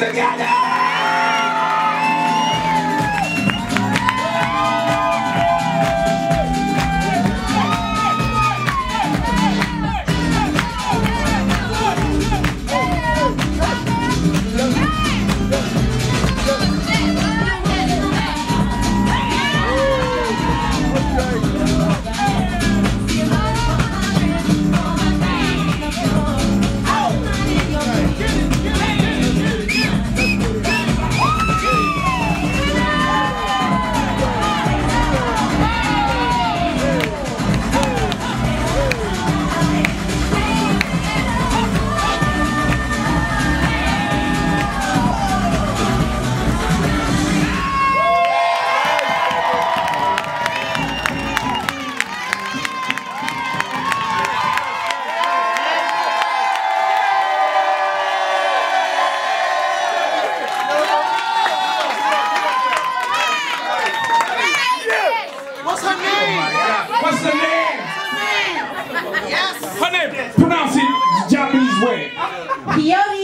together. What's her name? Oh What's her name? Yes. Her name. Pronounce it Japanese way. Peyote.